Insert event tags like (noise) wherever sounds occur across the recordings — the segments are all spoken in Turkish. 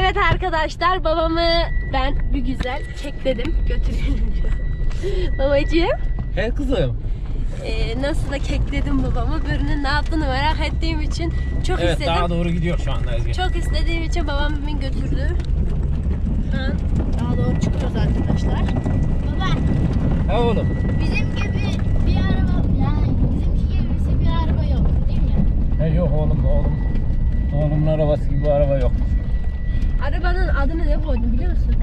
Evet arkadaşlar babamı ben bir güzel kekledim götürüyorum. (laughs) Babacığım He kızım. e, nasıl da kekledim babamı. Börünün ne yaptığını merak ettiğim için çok Evet istedim. daha doğru gidiyor şu anda Ezgi. Çok istediğim için babam beni götürdü. Şu an daha doğru çıkıyoruz arkadaşlar. Baba He oğlum. bizim gibi bir araba yani bizimki gibi bir araba yok değil mi? He yok oğlum oğlum. Oğlumun arabası gibi bir araba yok. Arabanın adını ne koydum biliyor musun?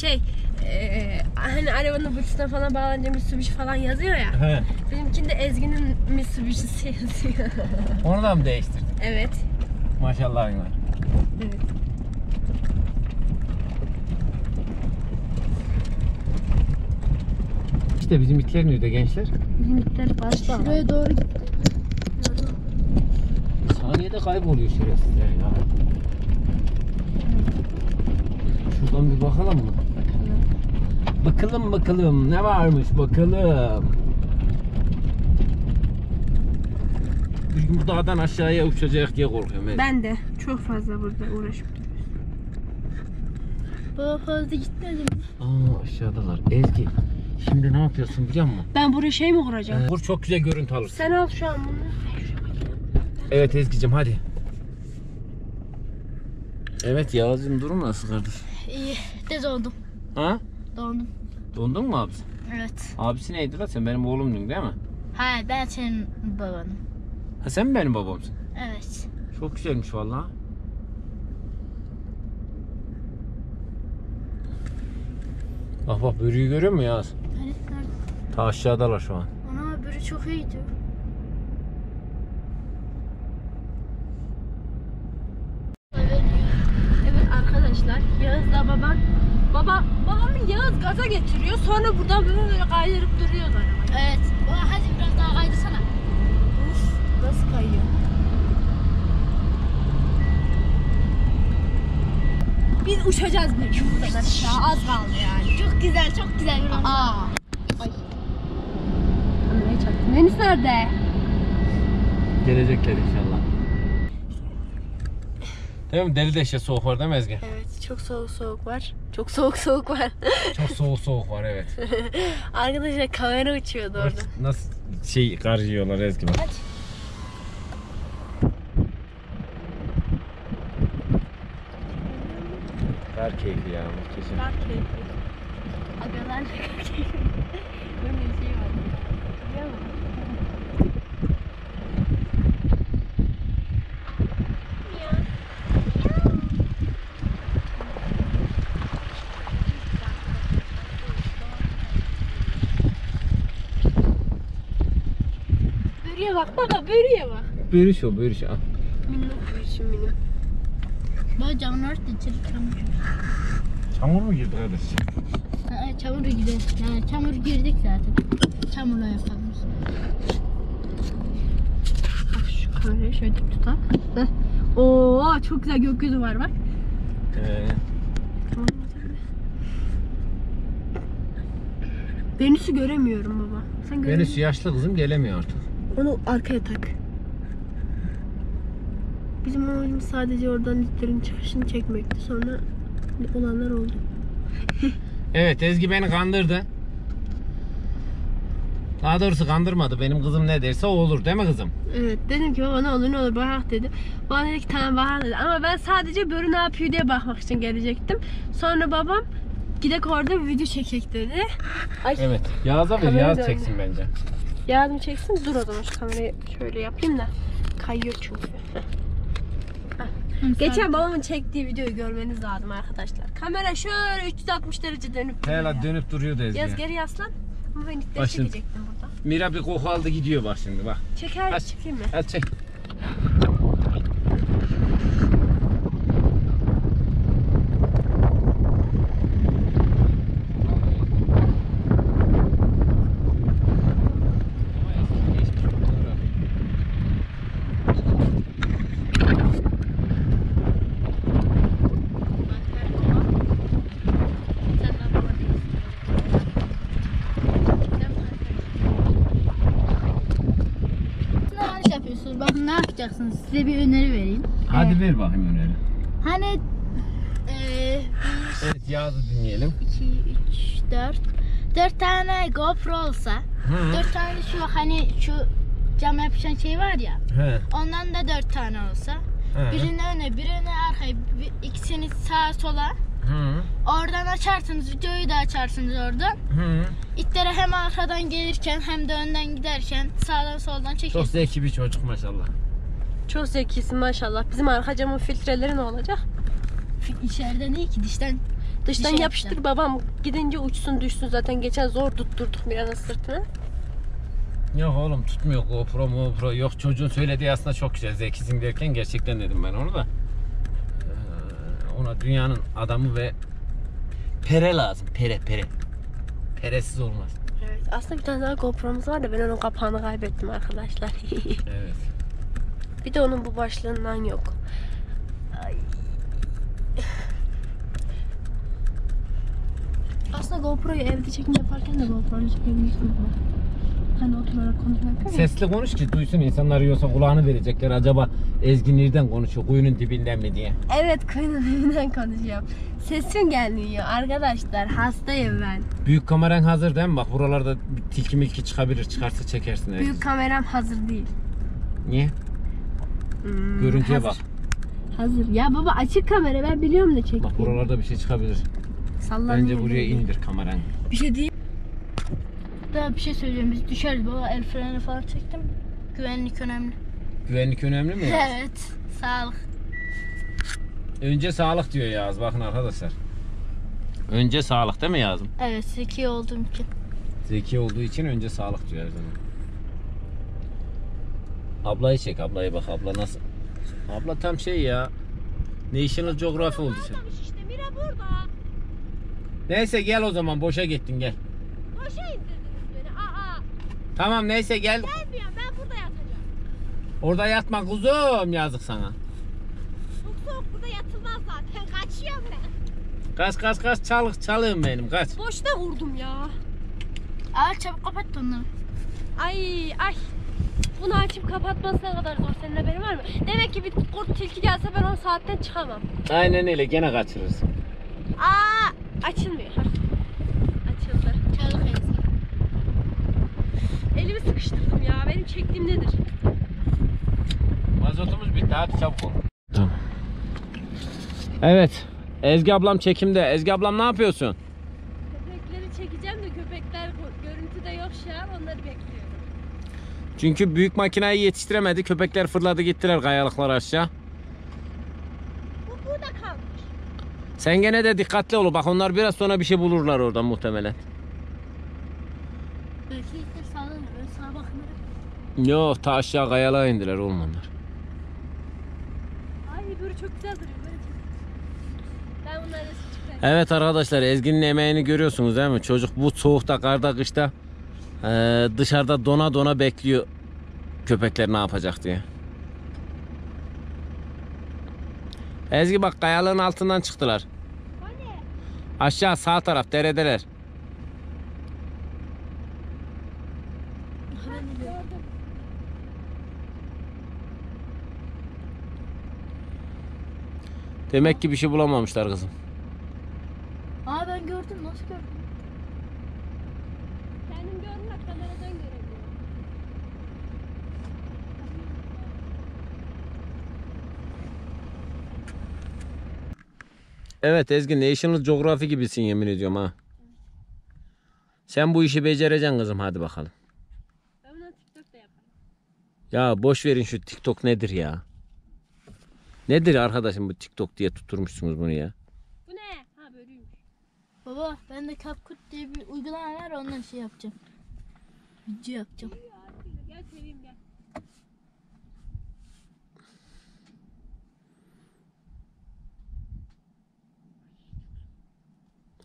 Şey, e, hani arabanın burçuna falan bağlanınca Mitsubishi falan yazıyor ya. He. Benimkinde Ezgi'nin Mitsubishi'si yazıyor. (laughs) Onu da mı değiştirdin? evet. Maşallah var. Evet. İşte bizim itler nerede gençler? Bizim itler başta. Şuraya doğru git. Saniyede kayboluyor şerefsizler ya. Şuradan bir bakalım mı? Bakalım bakalım ne varmış bakalım. Bir gün bu dağdan aşağıya uçacak diye korkuyorum. Ben. Ben de çok fazla burada uğraşıp Baba fazla gitmedim. Aa aşağıdalar. Ezgi. Şimdi ne yapıyorsun biliyor musun? Ben buraya şey mi kuracağım? Vur çok güzel görüntü alırsın. Sen al şu an bunu. Evet Ezgi'cim hadi. Evet Yağız'ın durum nasıl kardeş? İyi de dondum. Ha? Dondum. Dondun mu abisi? Evet. Abisi neydi lan sen benim oğlumdun değil mi? Ha ben senin babanım. Ha sen mi benim babamsın? Evet. Çok güzelmiş vallahi. Bak bak börüyü görüyor musun Yağız? Hani nerede? Ta aşağıdalar şu an. Ana biri çok iyiydi. Evet arkadaşlar Yağız'la babam Baba, babamın Yağız gaza getiriyor sonra buradan böyle kaydırıp duruyor arabayı. Evet. Baba hadi biraz daha kaydırsana. Uf, nasıl kayıyor? Biz uçacağız belki buradan aşağı az kaldı yani. Çok güzel çok güzel bir manzara. Aa. Ay. Kamerayı çaktım. Venüs nerede? Gelecekler inşallah. Değil mi? Deli deşe soğuk var değil mi Ezgi? Evet çok soğuk soğuk var. Çok soğuk soğuk var. (laughs) Çok soğuk soğuk var evet. (laughs) Arkadaşlar kamera uçuyordu orada. Nasıl şey kar yiyorlar Ezgi bak. Hadi. Kar keyfi ya muhteşem. Kar keyfi. Agalarla kar keyfi. Böyle bir şey var. Biliyor musun? Börüye bak baba börüye bak. Börüş o börüş. Al. Minnak börüşüm benim. Baba camlar da içeri çamur. Çamur mu girdi kardeş? Ha, çamur gider. Yani çamur girdik zaten. Çamurla yapalım. Bak şu kamerayı şöyle tutalım. Heh. Oo çok güzel gökyüzü var bak. Ee, Venüs'ü göremiyorum baba. Sen görüyor Venüs yaşlı kızım gelemiyor artık. Onu arkaya tak. Bizim amacımız sadece oradan litlerin çıkışını çekmekti. Sonra olanlar oldu. Evet Ezgi beni kandırdı. Daha doğrusu kandırmadı. Benim kızım ne derse o olur değil mi kızım? Evet dedim ki baba ne olur ne olur bak dedi. Bana dedi ki tamam bak dedi. Ama ben sadece börü ne yapıyor diye bakmak için gelecektim. Sonra babam gidek orada bir video çekecek dedi. Ay Evet. Yağız'a ver. Kamera Yağız döndü. çeksin bence. Yardım çeksin. Dur o zaman şu kamerayı şöyle yapayım da. Kayıyor çünkü. Geçen babamın çektiği videoyu görmeniz lazım arkadaşlar. Kamera şöyle 360 derece dönüp duruyor Hele ya. dönüp duruyordu Ezgi. Yaz geri yaslan. Ama ben ilk çekecektim burada. Mira bir koku aldı gidiyor bak şimdi bak. Çeker Aç. çekeyim mi? Hadi çek. Ne yanlış yapıyorsunuz? Bakın ne yapacaksınız? Size bir öneri vereyim. Hadi Evet. ver bakayım öneri. Hani e, Cihazı dinleyelim. 2, 3, 4. 4 tane GoPro olsa. Hı. 4 tane şu hani şu cam yapışan şey var ya. He. Ondan da 4 tane olsa. He. Birini öne, birini arkaya, bir- ikisini sağa sola. Hı. Oradan açarsınız, videoyu da açarsınız oradan. Hı. İtlere hem arkadan gelirken hem de önden giderken sağdan soldan Çok çekiyorsunuz. zeki bir çocuk maşallah. Çok zekisin maşallah. Bizim arka camın filtreleri ne olacak? İçeride değil ki dıştan. Dıştan şey yapıştır yapacağım. babam. Gidince uçsun düşsün zaten. Geçen zor tutturduk Miran'ın sırtına. Yok oğlum tutmuyor GoPro GoPro yok çocuğun söylediği aslında çok güzel zekisin derken gerçekten dedim ben onu da. Ee, ona dünyanın adamı ve pere lazım pere pere. Peresiz olmaz. Evet. Aslında bir tane daha GoPro'muz var da ben onun kapağını kaybettim arkadaşlar. (laughs) Evet. Bir de onun bu başlığından yok. Ay. Aslında GoPro'yu evde çekim yaparken de GoPro'yu çekebilirsiniz. Hani oturarak konuşmak Sesli konuş ki duysun insanlar yiyorsa kulağını verecekler. Acaba Ezgi nereden konuşuyor? Kuyunun dibinden mi diye. Evet köyünün evinden konuşuyorum. Sesim gelmiyor arkadaşlar. Hastayım ben. Büyük kameran hazır değil mi? Bak buralarda bir tilki milki çıkabilir. Çıkarsa çekersin. Büyük kameram hazır değil. Niye? Hmm, Görüntüye hazır. bak. Hazır. Ya baba açık kamera ben biliyorum da çektiğim. Bak buralarda bir şey çıkabilir. Sallanıyor Bence buraya indir kameranı. Bir şey değil. Daha bir şey söyleyeyim biz düşeriz baba el freni falan çektim. Güvenlik önemli. Güvenlik önemli mi? (laughs) Evet. Sağlık. Önce sağlık diyor Yağız. Bakın arkadaşlar. Önce sağlık değil mi Yağız'ım? Evet zeki olduğum için. Zeki olduğu için önce sağlık diyor her zaman. Ablayı çek ablayı bak abla nasıl. Abla tam şey ya. National Geography oldu sen. işte Mira burada. Neyse gel o zaman boşa gittin gel. Boşa indirdiniz beni. Aa. Tamam neyse gel. Gelmiyorum ben burada yatacağım. Orada yatma kuzum yazık sana. Çok soğuk burada yatılmaz zaten. (laughs) Kaçıyorum ben. Kaç kaç kaç çalık çalığım benim kaç. Boşta vurdum ya. Al çabuk kapat onları. Ay ay. Bunu açıp kapatması ne kadar zor senin haberin var mı? Demek ki bir kurt tilki gelse ben 10 saatten çıkamam. Aynen öyle gene kaçırırsın. Aa açılmıyor. Hah. Açıldı. Ezgi. Elimi sıkıştırdım ya. Benim çektiğim nedir? Mazotumuz bitti hadi çabuk ol. Tamam. Evet. Ezgi ablam çekimde. Ezgi ablam ne yapıyorsun? Köpekleri çekeceğim de köpekler görüntüde yok şu an. Onları bekliyorum. Çünkü büyük makinayı yetiştiremedi. Köpekler fırladı gittiler kayalıklar aşağı. Bu burada kalmış. Sen gene de dikkatli ol. Bak onlar biraz sonra bir şey bulurlar oradan muhtemelen. Belki itler sağdan ben sağa bakmıyorum. Yok ta aşağı kayalığa indiler oğlum onlar. Ay böyle çok güzel duruyor. Böyle çok Ben bunları. Evet arkadaşlar Ezgi'nin emeğini görüyorsunuz değil mi? Çocuk bu soğukta, karda, kışta eee, dışarıda dona dona bekliyor köpekler ne yapacak diye. Ezgi bak kayalığın altından çıktılar. Aşağı sağ taraf deredeler. Demek ki bir şey bulamamışlar kızım. Aa ben gördüm nasıl gördüm? Evet Ezgi National Geography gibisin yemin ediyorum ha. Sen bu işi becereceksin kızım hadi bakalım. Ben bunu TikTok'ta yaparım. Ya boş verin şu TikTok nedir ya? Nedir arkadaşım bu TikTok diye tutturmuşsunuz bunu ya? Bu ne? Ha böyleymiş. Baba ben de CapCut diye bir uygulama var ondan şey yapacağım. Video yapacağım. Gel seveyim gel.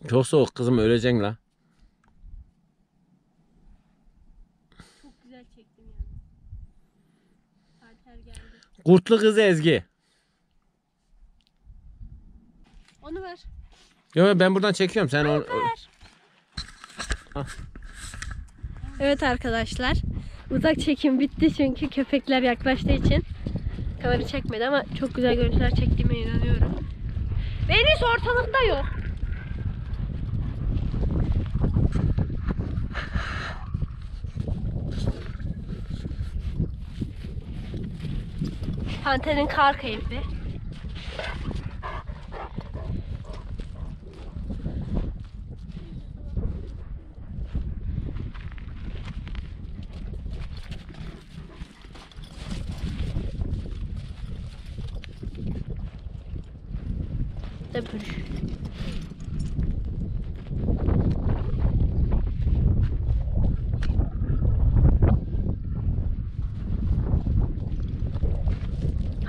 Çok soğuk kızım öleceksin la. Çok güzel çektim yani. Alper geldi. Kurtlu kız Ezgi. Onu ver. Yo ben buradan çekiyorum sen onu. Evet arkadaşlar. Uzak çekim bitti çünkü köpekler yaklaştığı için kamera çekmedi ama çok güzel görüntüler çektiğime inanıyorum. Venüs ortalıkta yok. Panter'in kar keyfi.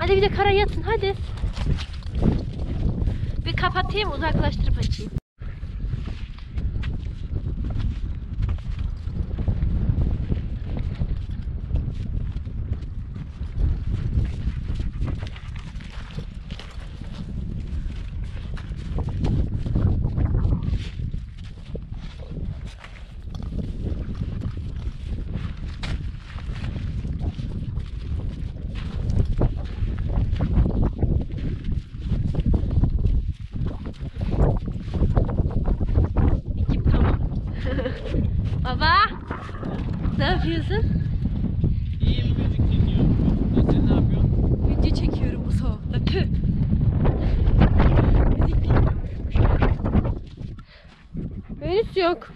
Hadi bir de kara yatın hadi. Bir kapatayım uzaklaştırıp açayım. Ekip tamam. Baba ne yapıyorsun? İyi müzik dinliyorum. Sen ne yapıyorsun? Video çekiyorum bu soğukta. Tüh. Müzik dinliyormuşmuş. Venüs yok.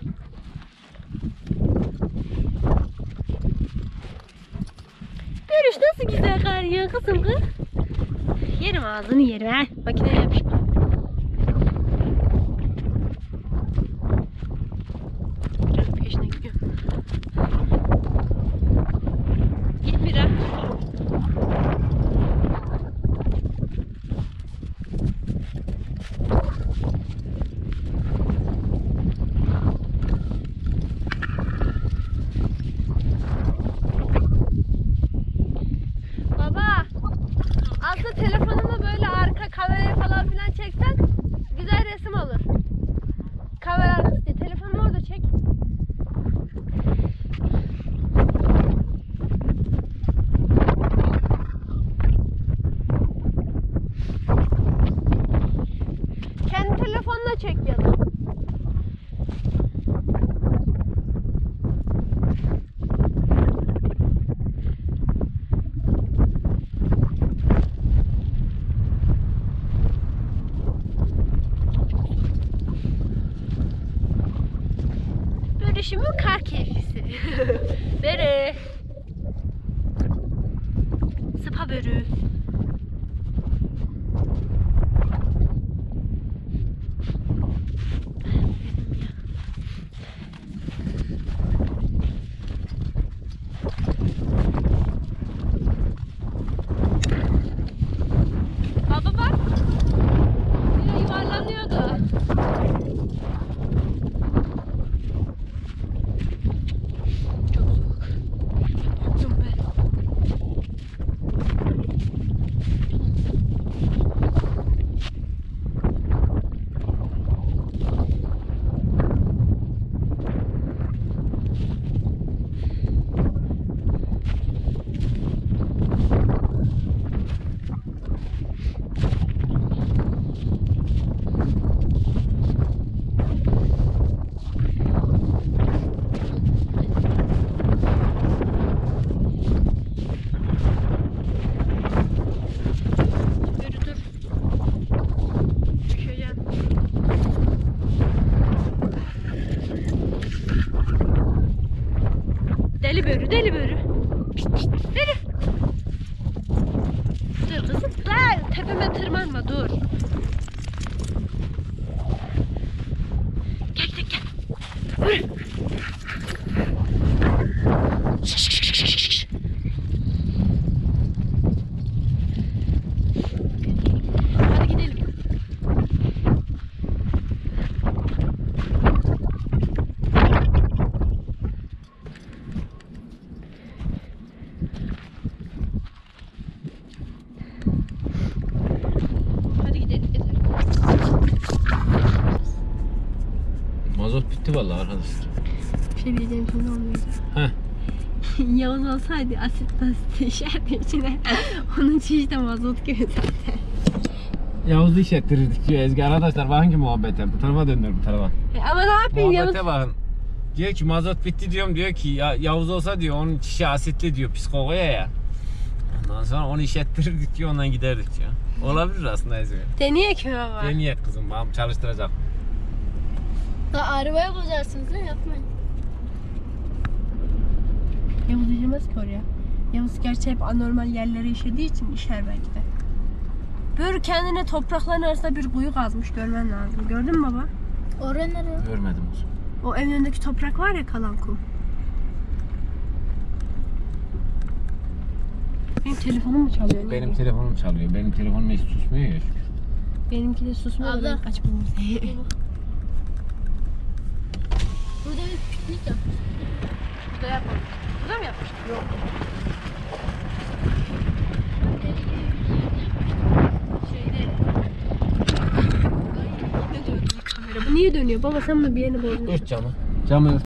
Görüş nasıl güzel kar ya kızım kız. Yerim ağzını yerim ha. Makineye yapışma. Deli börü, deli börü. Yürü. Dur kızım. Dur. Tepeme tırmanma dur. Gel gel gel. Yürü. Şş, şş, şş, şş, şş. Hadi gidelim. Hadi gidelim. gidelim. Mazot bitti vallahi arkadaşlar. Bir şey diyeceğim şimdi olmayacak. Heh. (laughs) Yavuz olsaydı asit basit işerdi içine. (laughs) Onun için işte mazot gibi zaten. Yavuz'u işlettirirdik diyor Ezgi. Arkadaşlar bakın ki muhabbete. Bu tarafa döndür bu tarafa. E ama ne yapayım Yavuz? Muhabbete bakın. Diyor ki mazot bitti diyorum diyor ki ya Yavuz olsa diyor onun çişi asitli diyor psikoya ya. Ondan sonra onu işlettirirdik ki ondan giderdik ya. Olabilir aslında Ezgi. Deneyek mi baba? Deneyek kızım babam çalıştıracak. Da arabaya değil mi? Yapmayın. Yavuz işemez ki oraya. Yavuz gerçi hep anormal yerlere işediği için işer belki de. Böyle kendine toprakların arasında bir kuyu kazmış görmen lazım. Gördün mü baba? Oraya nereye? Görmedim o zaman. O evin önündeki toprak var ya kalan kum. Benim telefonum mu çalıyor? Ne Benim bileyim? telefonum çalıyor. Benim telefonum hiç susmuyor ya. Benimki de susmuyor. Abla. Ben kaçmam (laughs) Piknik yap. Burada yapmadık. Burada mı yapmıştık? Yok. Şeyde. Ay, ne dönüyor kamera? Bu niye dönüyor? Baba sen mi bir yerini bozdun? Ört camı. Camı.